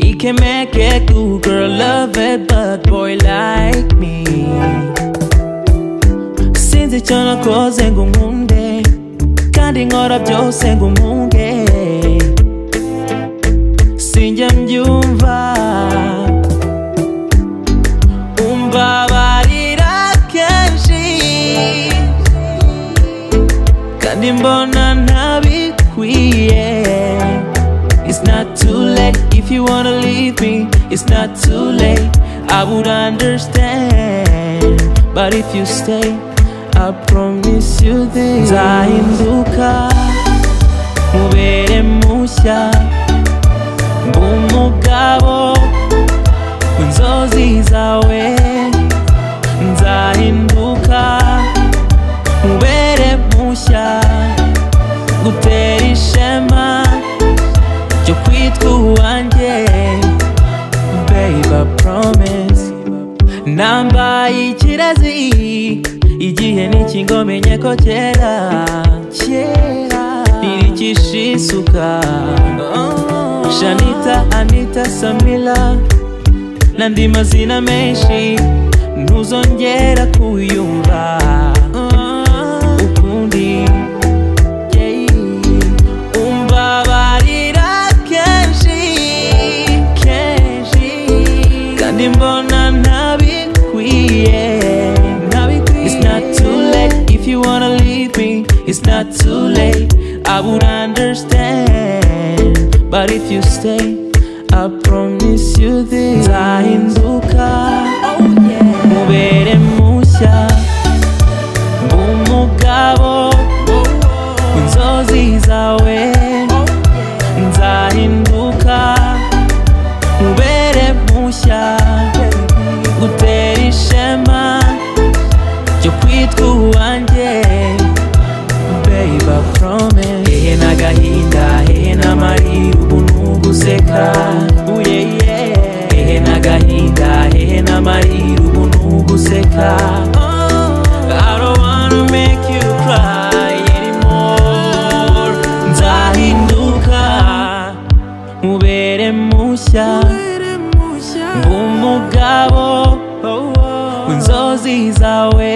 He can make a good girl love it, but boy like me. Sinzi icyo nakoze ngo nkunde kandi nkora byose ngo umpunge sinjya mbyumva umbabarira kenshi kandi mbona ntabikwiye It's not too late. If you wanna leave me It's not too late. I would understand But if you stay I promise you this. Nzahinduka mubere mushya Umugabo w'inzozi zawe Nzahinduka mubere mushya Gutera Nambaye ikirezi Igihe ni ngo menye ko kera Kera Ntirikisha isuka Shanita, Anita, Samila N'andi mazina menshi Ntuzongera kuyumva It's not too late I would understand. But if you stay I promise you this. Nzahinduka Mubere Mushya Umugabo W'inzozi zawe.